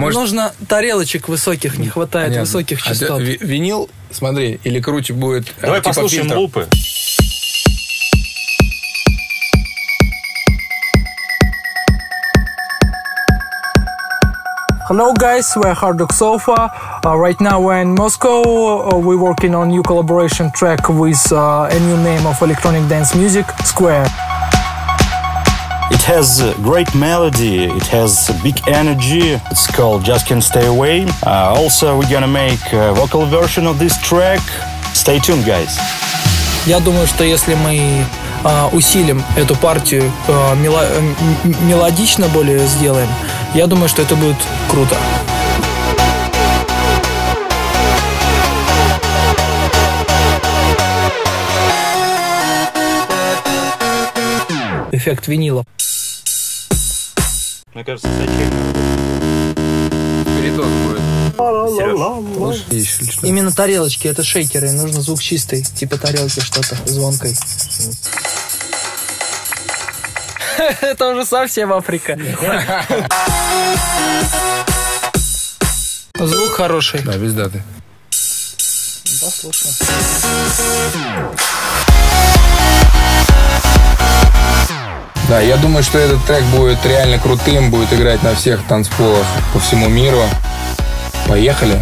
Может- Нужно тарелочек высоких, не хватает Понятно. высоких А частот. ты ви- винил, смотри, или круче будет э, Давай типа послушаем фильтр? лупы. Hello guys, we're Hard Rock Sofa. Uh, right now we're in Moscow. Uh, we're working on new collaboration track with uh, a new name of electronic dance music, Square. It has a great melody, it has big energy. It's called Just Can't Stay Away. Uh, also, we're gonna make a vocal version of this track. Stay tuned, guys. Я думаю, что если мы а, усилим эту партию, а, мело- м- мелодично более сделаем, я думаю, что это будет круто. Эффект винила. Мне кажется, зачем? Перетон будет. Что? Именно тарелочки, это шейкеры, нужно звук чистый, типа тарелки что-то звонкой. Это уже совсем Африка. Звук хороший. Да, без даты. Послушаем. Да, я думаю, что этот трек будет реально крутым, будет играть на всех танцполах по всему миру. Поехали.